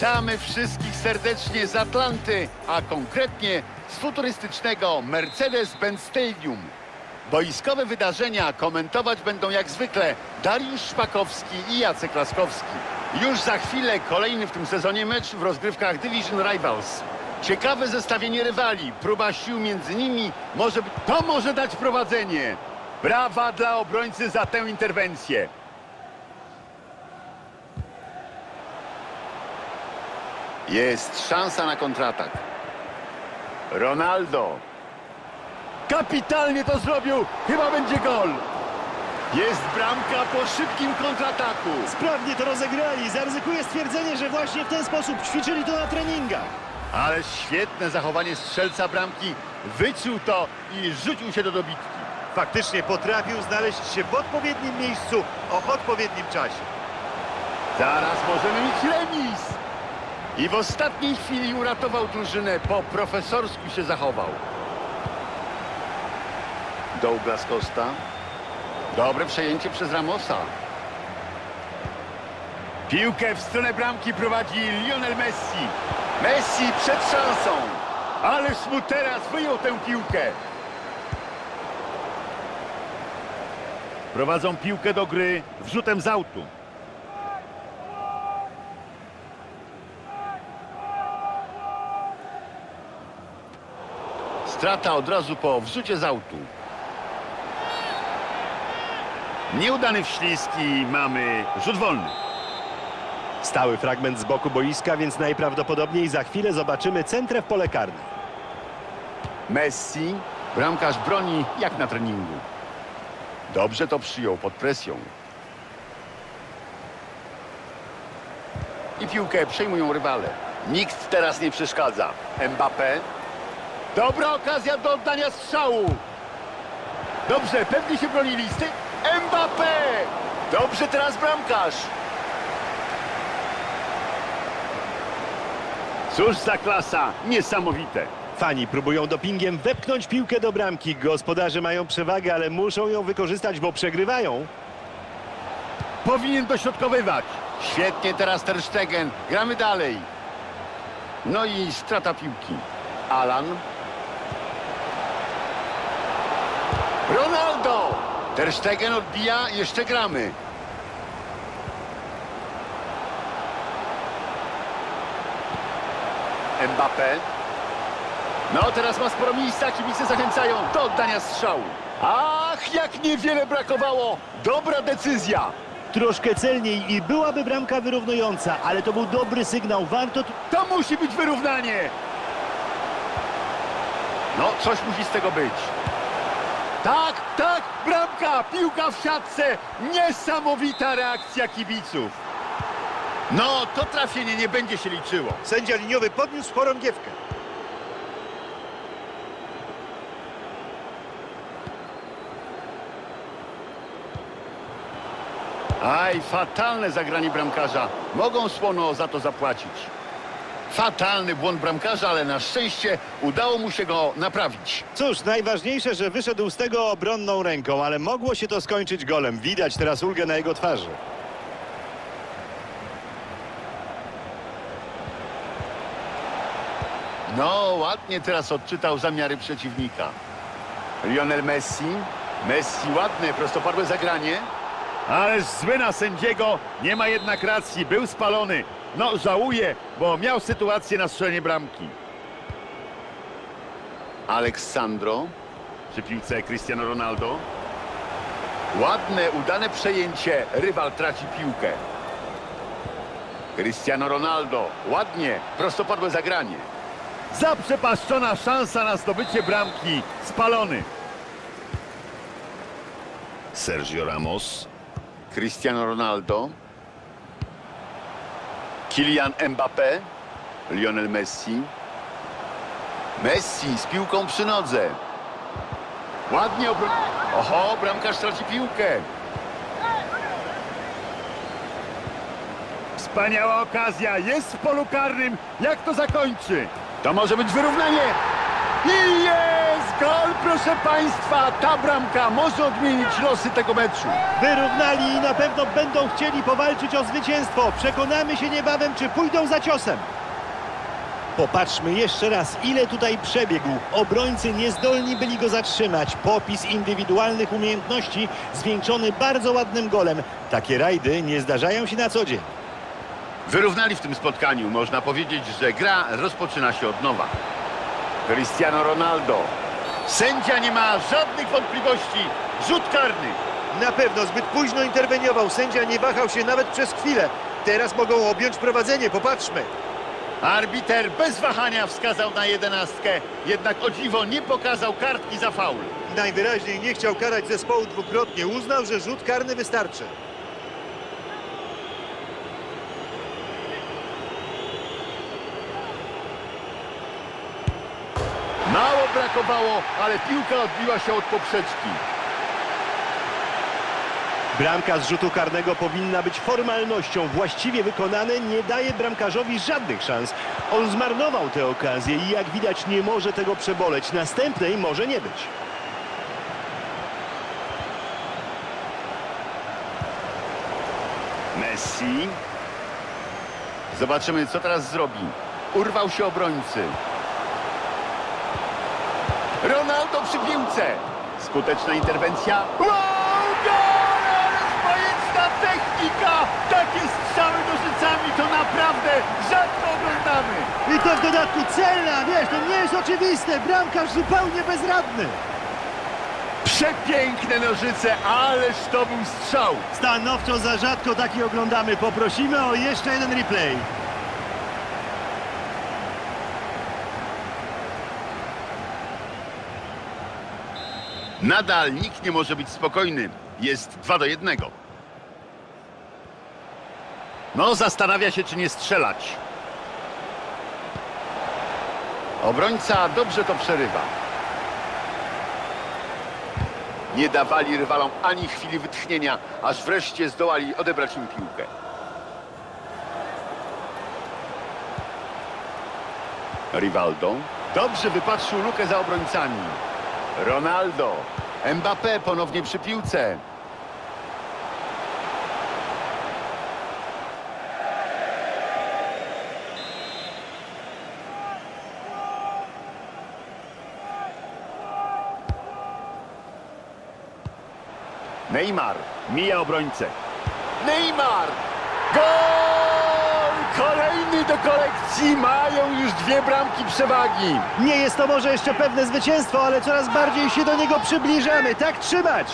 Witamy wszystkich serdecznie z Atlanty, a konkretnie z futurystycznego Mercedes-Benz Stadium. Boiskowe wydarzenia komentować będą jak zwykle Dariusz Szpakowski i Jacek Laskowski. Już za chwilę kolejny w tym sezonie mecz w rozgrywkach Division Rivals. Ciekawe zestawienie rywali, próba sił między nimi może. To może dać prowadzenie. Brawa dla obrońcy za tę interwencję. Jest szansa na kontratak. Ronaldo. Kapitalnie to zrobił. Chyba będzie gol. Jest bramka po szybkim kontrataku. Sprawnie to rozegrali. Zaryzykuję stwierdzenie, że właśnie w ten sposób ćwiczyli to na treningach. Ale świetne zachowanie strzelca bramki. Wyczuł to i rzucił się do dobitki. Faktycznie potrafił znaleźć się w odpowiednim miejscu o odpowiednim czasie. Zaraz możemy mieć remis. I w ostatniej chwili uratował drużynę. Po profesorsku się zachował. Douglas Costa. Dobre przejęcie przez Ramosa. Piłkę w stronę bramki prowadzi Lionel Messi. Messi przed szansą. Ależ mu teraz wyjął tę piłkę. Prowadzą piłkę do gry wrzutem z autu. Strata od razu po wrzucie z autu. Nieudany wślizg i mamy rzut wolny. Stały fragment z boku boiska, więc najprawdopodobniej za chwilę zobaczymy centrę w pole karne. Messi, bramkarz broni jak na treningu. Dobrze to przyjął pod presją. I piłkę przejmują rywale. Nikt teraz nie przeszkadza. Mbappé. Dobra okazja do oddania strzału. Dobrze, pewnie się bronili. Sty... Mbappé! Dobrze teraz bramkarz. Cóż za klasa. Niesamowite. Fani próbują dopingiem wepchnąć piłkę do bramki. Gospodarze mają przewagę, ale muszą ją wykorzystać, bo przegrywają. Powinien dośrodkowywać. Świetnie teraz Ter Stegen. Gramy dalej. No i strata piłki. Alan. Ronaldo! Ter Stegen odbija, jeszcze gramy. Mbappé. No teraz ma sporo miejsca, kibice zachęcają do oddania strzału. Ach, jak niewiele brakowało. Dobra decyzja. Troszkę celniej i byłaby bramka wyrównująca, ale to był dobry sygnał. Warto. To musi być wyrównanie. No, coś musi z tego być. Tak, tak, bramka, piłka w siatce. Niesamowita reakcja kibiców. No, to trafienie nie będzie się liczyło. Sędzia liniowy podniósł chorągiewkę. Aj, fatalne zagranie bramkarza. Mogą słono za to zapłacić. Fatalny błąd bramkarza, ale na szczęście udało mu się go naprawić. Cóż, najważniejsze, że wyszedł z tego obronną ręką, ale mogło się to skończyć golem. Widać teraz ulgę na jego twarzy. No, ładnie teraz odczytał zamiary przeciwnika. Lionel Messi. Messi, ładne, prostopadłe zagranie. Ależ zły na sędziego. Nie ma jednak racji. Był spalony. No, żałuję, bo miał sytuację na strzelenie bramki. Aleksandro. Przy piłce Cristiano Ronaldo. Ładne, udane przejęcie. Rywal traci piłkę. Cristiano Ronaldo. Ładnie, prostopadłe zagranie. Zaprzepaszczona szansa na zdobycie bramki. Spalony. Sergio Ramos. Cristiano Ronaldo. Kylian Mbappé. Lionel Messi. Messi z piłką przy nodze. Ładnie obro... Oho, bramkarz traci piłkę. Wspaniała okazja. Jest w polu karnym. Jak to zakończy? To może być wyrównanie. I jest gol, proszę Państwa! Ta bramka może odmienić losy tego meczu. Wyrównali i na pewno będą chcieli powalczyć o zwycięstwo. Przekonamy się niebawem, czy pójdą za ciosem. Popatrzmy jeszcze raz, ile tutaj przebiegł. Obrońcy niezdolni byli go zatrzymać. Popis indywidualnych umiejętności zwieńczony bardzo ładnym golem. Takie rajdy nie zdarzają się na co dzień. Wyrównali w tym spotkaniu. Można powiedzieć, że gra rozpoczyna się od nowa. Cristiano Ronaldo. Sędzia nie ma żadnych wątpliwości. Rzut karny. Na pewno zbyt późno interweniował. Sędzia nie wahał się nawet przez chwilę. Teraz mogą objąć prowadzenie. Popatrzmy. Arbiter bez wahania wskazał na jedenastkę, jednak o dziwo nie pokazał kartki za faul. Najwyraźniej nie chciał karać zespołu dwukrotnie. Uznał, że rzut karny wystarczy. Mało brakowało, ale piłka odbiła się od poprzeczki. Bramka z rzutu karnego powinna być formalnością. Właściwie wykonane nie daje bramkarzowi żadnych szans. On zmarnował tę okazję i jak widać nie może tego przeboleć. Następnej może nie być. Messi. Zobaczymy, co teraz zrobi. Urwał się obrońcy. Ronaldo przy piłce. Skuteczna interwencja. Wow, gol! Ależ bajeczna technika! Takie strzały nożycami to naprawdę rzadko oglądamy. I to w dodatku celna, wiesz, to nie jest oczywiste. Bramkarz zupełnie bezradny. Przepiękne nożyce, ależ to był strzał. Stanowczo za rzadko taki oglądamy. Poprosimy o jeszcze jeden replay. Nadal nikt nie może być spokojny. Jest 2 do 1. No, zastanawia się, czy nie strzelać. Obrońca dobrze to przerywa. Nie dawali rywalom ani chwili wytchnienia, aż wreszcie zdołali odebrać im piłkę. Rivaldo dobrze wypatrzył lukę za obrońcami. Ronaldo. Mbappé ponownie przy piłce. Neymar mija obrońcę. Neymar! Gol! Do kolekcji. Mają już dwie bramki przewagi. Nie jest to może jeszcze pewne zwycięstwo, ale coraz bardziej się do niego przybliżamy. Tak trzymać!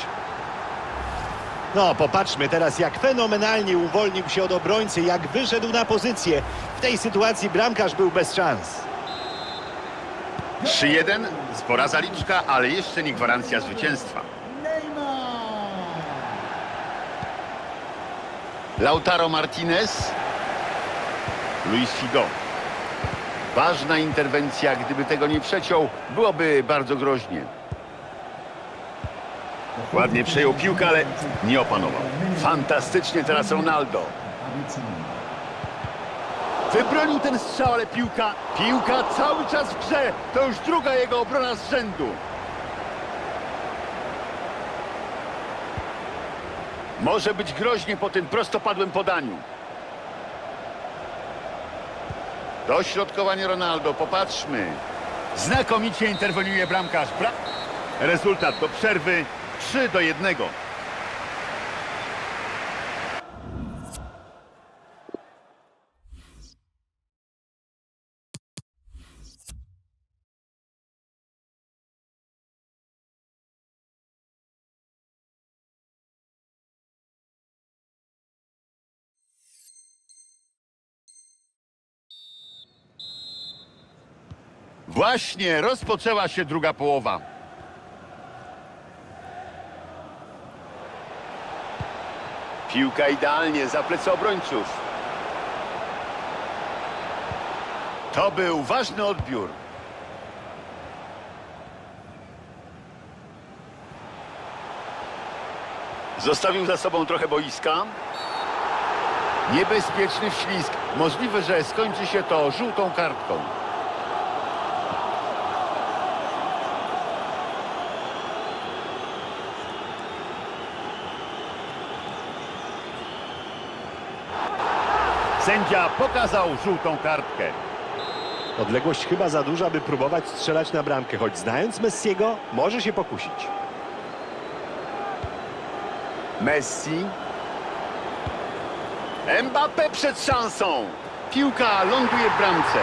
No, popatrzmy teraz, jak fenomenalnie uwolnił się od obrońcy, jak wyszedł na pozycję. W tej sytuacji bramkarz był bez szans. 3-1, spora zaliczka, ale jeszcze nie gwarancja zwycięstwa. Lautaro Martinez. Luis Figo. Ważna interwencja, gdyby tego nie przeciął, byłoby bardzo groźnie. Ładnie przejął piłkę, ale nie opanował. Fantastycznie teraz Ronaldo. Wybronił ten strzał, ale piłka, piłka cały czas w grze. To już druga jego obrona z rzędu. Może być groźnie po tym prostopadłym podaniu. Dośrodkowanie Ronaldo, popatrzmy. Znakomicie interweniuje bramkarz. Bra Rezultat do przerwy 3 do 1. Właśnie rozpoczęła się druga połowa. Piłka idealnie za plecy obrońców. To był ważny odbiór. Zostawił za sobą trochę boiska. Niebezpieczny wślizg. Możliwe, że skończy się to żółtą kartką. Sędzia pokazał żółtą kartkę. Odległość chyba za duża, by próbować strzelać na bramkę, choć znając Messiego, może się pokusić. Messi. Mbappe przed szansą. Piłka ląduje w bramce.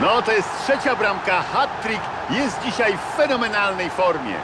No to jest trzecia bramka. Hat-trick jest dzisiaj w fenomenalnej formie.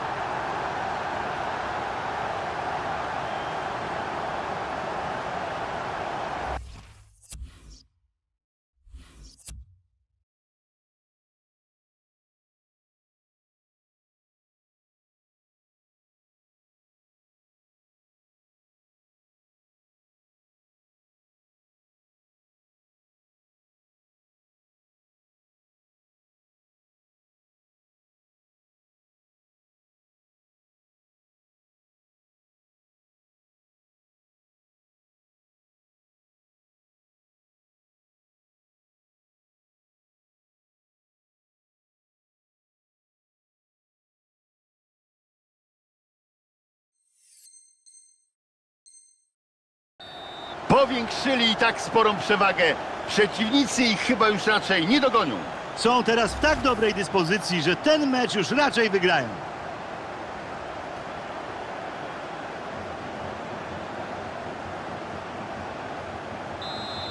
Powiększyli i tak sporą przewagę. Przeciwnicy ich chyba już raczej nie dogonią. Są teraz w tak dobrej dyspozycji, że ten mecz już raczej wygrają.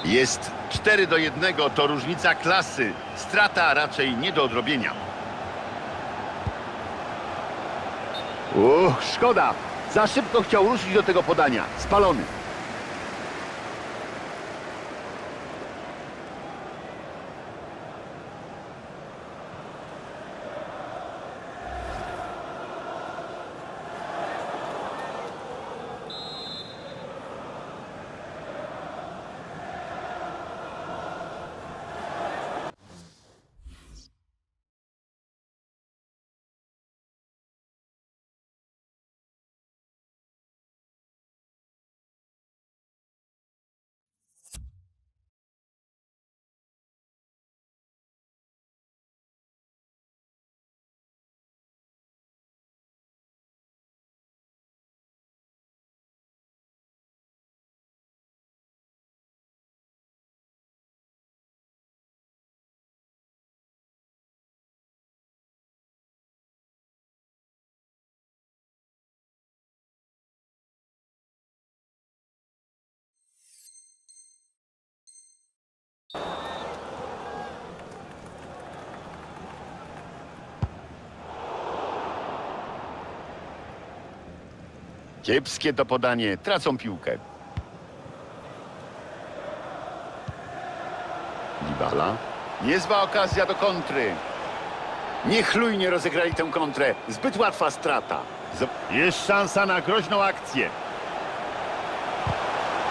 Jest 4 do 1, to różnica klasy. Strata raczej nie do odrobienia. Uch, szkoda. Za szybko chciał ruszyć do tego podania. Spalony. Kiepskie to podanie. Tracą piłkę. Dybala. Niezła okazja do kontry. Niechlujnie rozegrali tę kontrę. Zbyt łatwa strata. Jest szansa na groźną akcję.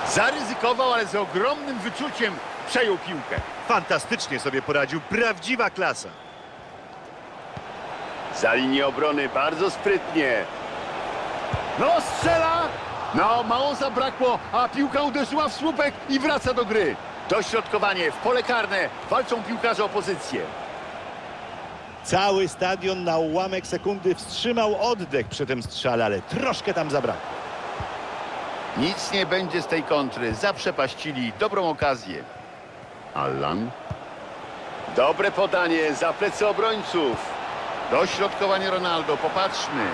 Zaryzykował, ale z ogromnym wyczuciem przejął piłkę. Fantastycznie sobie poradził, prawdziwa klasa. Za linię obrony bardzo sprytnie. No strzela! No mało zabrakło, a piłka uderzyła w słupek i wraca do gry. Dośrodkowanie w pole karne. Walczą piłkarze o pozycję. Cały stadion na ułamek sekundy wstrzymał oddech przy tym strzale, ale troszkę tam zabrakło. Nic nie będzie z tej kontry. Zaprzepaścili dobrą okazję. Allan. Dobre podanie za plecy obrońców. Dośrodkowanie Ronaldo. Popatrzmy.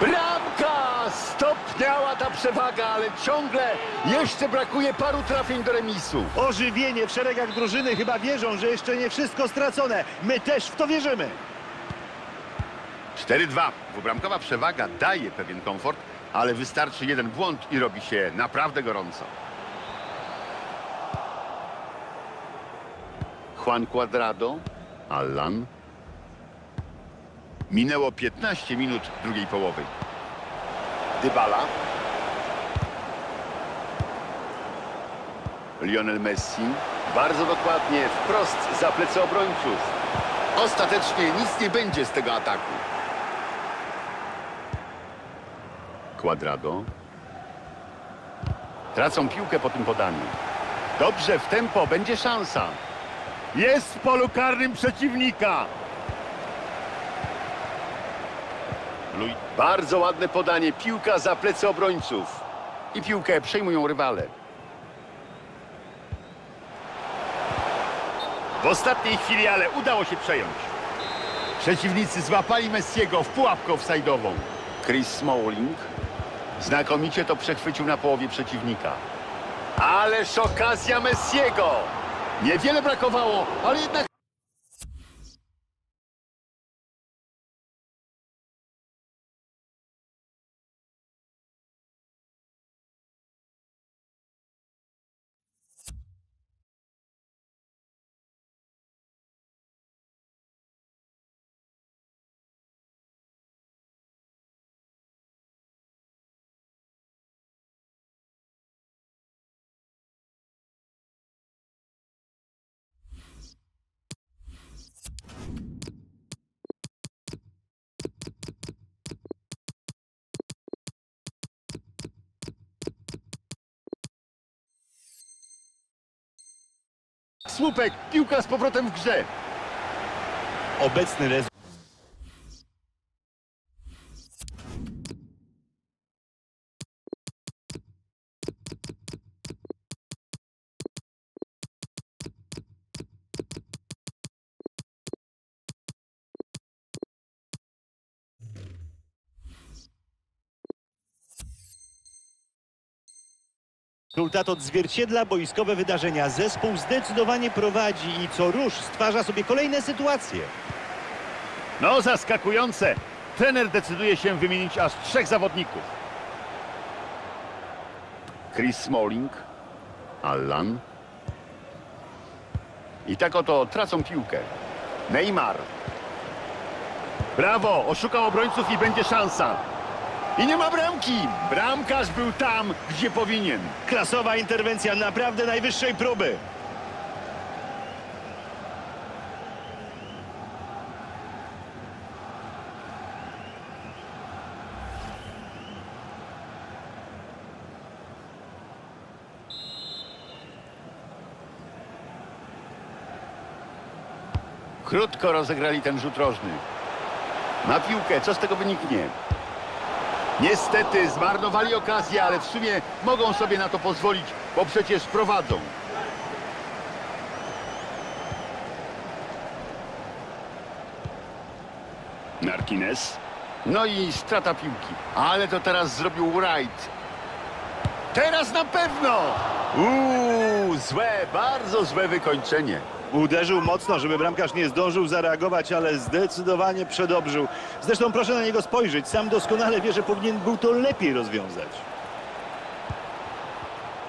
Bramka! Stopniała ta przewaga, ale ciągle jeszcze brakuje paru trafień do remisu. Ożywienie w szeregach drużyny chyba wierzą, że jeszcze nie wszystko stracone. My też w to wierzymy. 4-2. Dwubramkowa przewaga daje pewien komfort, ale wystarczy jeden błąd i robi się naprawdę gorąco. Juan Cuadrado, Allan. Minęło 15 minut drugiej połowy. Dybala. Lionel Messi. Bardzo dokładnie, wprost za plecy obrońców. Ostatecznie nic nie będzie z tego ataku. Quadrado. Tracą piłkę po tym podaniu. Dobrze, w tempo, będzie szansa. Jest w polu karnym przeciwnika. Bardzo ładne podanie, piłka za plecy obrońców. I piłkę przejmują rywale. W ostatniej chwili, ale udało się przejąć. Przeciwnicy złapali Messiego w pułapkę offside'ową. Chris Smalling znakomicie to przechwycił na połowie przeciwnika. Ależ okazja Messiego! Niewiele brakowało, ale jednak słupek, piłka z powrotem w grze. Obecny rezultat. Rezultat odzwierciedla boiskowe wydarzenia. Zespół zdecydowanie prowadzi i co rusz stwarza sobie kolejne sytuacje. No, zaskakujące. Trener decyduje się wymienić aż trzech zawodników. Chris Smalling, Allan. I tak oto tracą piłkę. Neymar. Brawo, oszukał obrońców i będzie szansa. I nie ma bramki! Bramkarz był tam, gdzie powinien. Klasowa interwencja naprawdę najwyższej próby. Krótko rozegrali ten rzut rożny. Na piłkę, co z tego wyniknie? Niestety zmarnowali okazję, ale w sumie mogą sobie na to pozwolić, bo przecież prowadzą. Martinez. No i strata piłki. Ale to teraz zrobił Wright. Teraz na pewno! Uuu, złe, bardzo złe wykończenie. Uderzył mocno, żeby bramkarz nie zdążył zareagować, ale zdecydowanie przedobrzył. Zresztą proszę na niego spojrzeć. Sam doskonale wie, że powinien był to lepiej rozwiązać.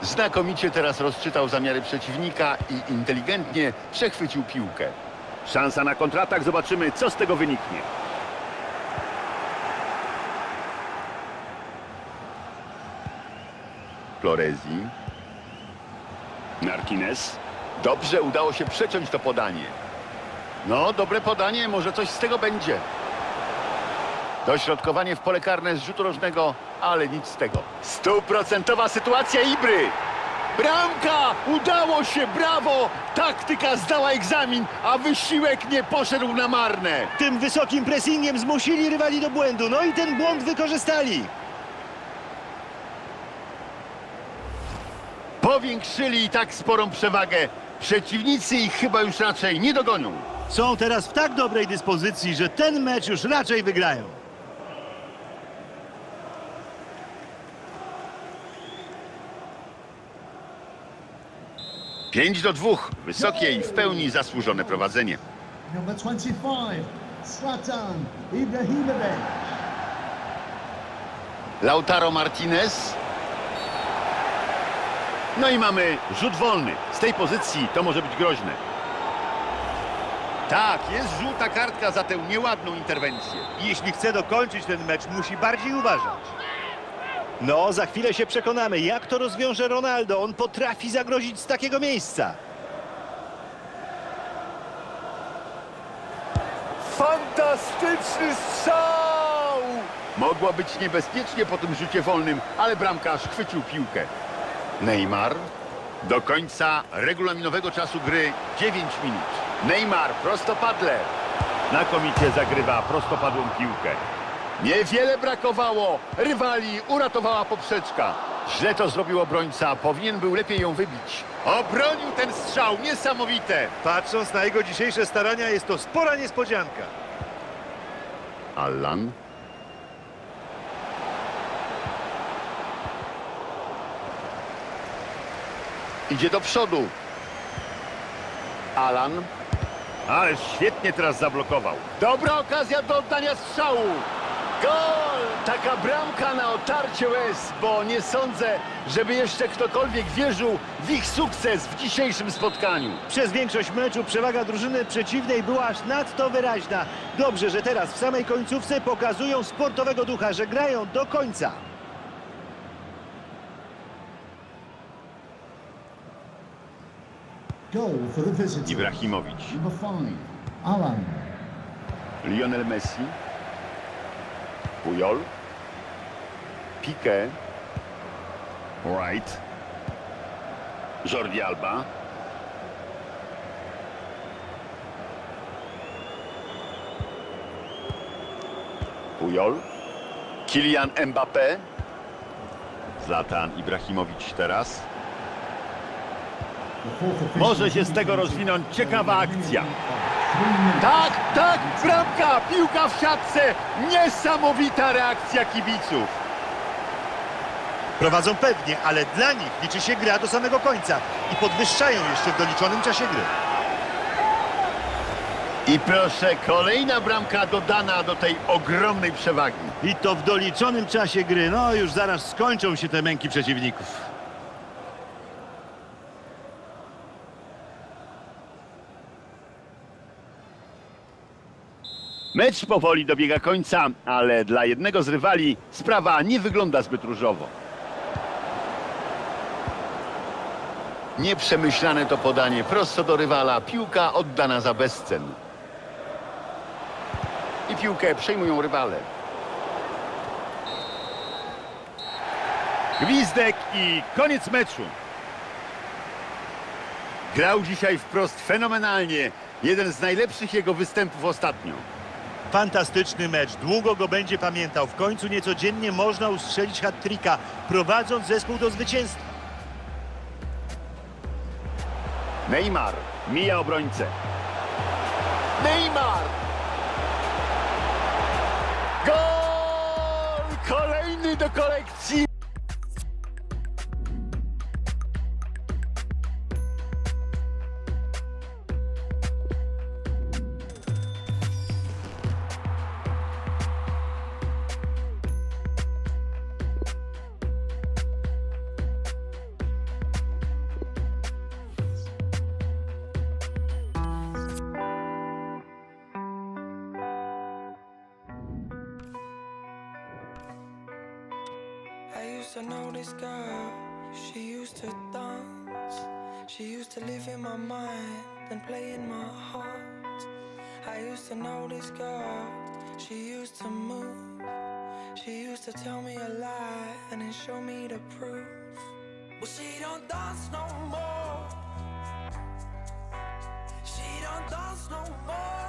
Znakomicie teraz rozczytał zamiary przeciwnika i inteligentnie przechwycił piłkę. Szansa na kontratak. Zobaczymy, co z tego wyniknie. Florezi. Martinez. Dobrze udało się przeciąć to podanie. No, dobre podanie, może coś z tego będzie. Dośrodkowanie w pole karne z rzutu rożnego, ale nic z tego. Stuprocentowa sytuacja Ibry. Bramka! Udało się, brawo! Taktyka zdała egzamin, a wysiłek nie poszedł na marne. Tym wysokim pressingiem zmusili rywali do błędu. No i ten błąd wykorzystali. Powiększyli i tak sporą przewagę. Przeciwnicy ich chyba już raczej nie dogonią. Są teraz w tak dobrej dyspozycji, że ten mecz już raczej wygrają. Pięć do dwóch. Wysokie i w pełni zasłużone prowadzenie. Number 25, Zlatan Ibrahimovic. Lautaro Martinez. No i mamy rzut wolny. Z tej pozycji to może być groźne. Tak, jest żółta kartka za tę nieładną interwencję. I Jeśli chce dokończyć ten mecz, musi bardziej uważać. No, za chwilę się przekonamy, jak to rozwiąże Ronaldo. On potrafi zagrozić z takiego miejsca. Fantastyczny strzał! Mogło być niebezpiecznie po tym rzucie wolnym, ale bramkarz chwycił piłkę. Neymar. Do końca regulaminowego czasu gry 9 minut. Neymar prostopadle. Znakomicie zagrywa prostopadłą piłkę. Niewiele brakowało. Rywali uratowała poprzeczka. Źle to zrobił obrońca, powinien był lepiej ją wybić. Obronił ten strzał, niesamowite. Patrząc na jego dzisiejsze starania, jest to spora niespodzianka. Allan. Idzie do przodu. Alan. Ale świetnie teraz zablokował. Dobra okazja do oddania strzału. Gol! Taka bramka na otarcie łez, bo nie sądzę, żeby jeszcze ktokolwiek wierzył w ich sukces w dzisiejszym spotkaniu. Przez większość meczu przewaga drużyny przeciwnej była aż nadto wyraźna. Dobrze, że teraz w samej końcówce pokazują sportowego ducha, że grają do końca. Ibrahimowicz. Alan. Lionel Messi. Pujol. Piqué. Wright. Jordi Alba. Pujol. Kylian Mbappé. Zlatan Ibrahimowicz teraz. Może się z tego rozwinąć ciekawa akcja. Tak, tak, bramka, piłka w siatce. Niesamowita reakcja kibiców. Prowadzą pewnie, ale dla nich liczy się gra do samego końca i podwyższają jeszcze w doliczonym czasie gry. I proszę, kolejna bramka dodana do tej ogromnej przewagi. I to w doliczonym czasie gry. No już zaraz skończą się te męki przeciwników. Mecz powoli dobiega końca, ale dla jednego z rywali sprawa nie wygląda zbyt różowo. Nieprzemyślane to podanie, prosto do rywala, piłka oddana za bezcen. I piłkę przejmują rywale. Gwizdek i koniec meczu. Grał dzisiaj wprost fenomenalnie. Jeden z najlepszych jego występów ostatnio. Fantastyczny mecz. Długo go będzie pamiętał. W końcu niecodziennie można ustrzelić hat-tricka, prowadząc zespół do zwycięstwa. Neymar mija obrońcę. Neymar! Gol! Kolejny do kolekcji. I know this girl, she used to dance. She used to live in my mind and play in my heart. I used to know this girl, she used to move. She used to tell me a lie and then show me the proof. But she don't dance no more. She don't dance no more.